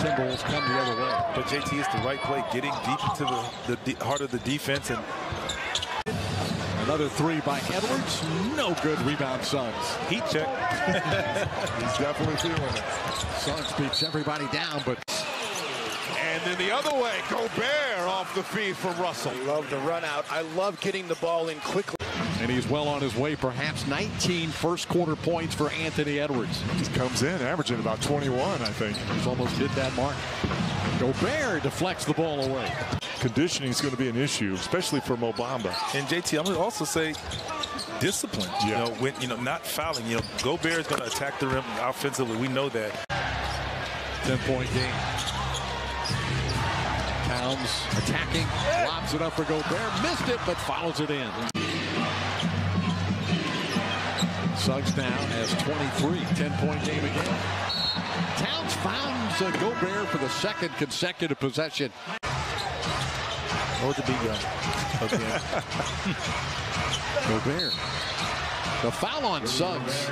Timberwolves come the other way. But JT is the right play, getting deep into the, the de heart of the defense. and Another three by Edwards. No good rebound, Suggs. Heat check. He's definitely feeling it. Suggs beats everybody down, but And then the other way, Gobert off the feed from Russell. I love the run out. I love getting the ball in quickly. And he's well on his way. Perhaps 19 first quarter points for Anthony Edwards. He comes in averaging about 21, I think. He's almost hit that mark. Gobert deflects the ball away. Conditioning is going to be an issue, especially for Mo Bamba. And JT, I'm going to also say discipline. Yeah. You know, when you know not fouling. You know, Gobert is going to attack the rim offensively. We know that. 10 point game. Towns attacking, lobs it up for Gobert, missed it, but follows it in. Suggs now has 23, 10 point game again. Towns found uh, Gobert for the second consecutive possession. Hold the beat gun. Again. Gobert. The foul on Suggs.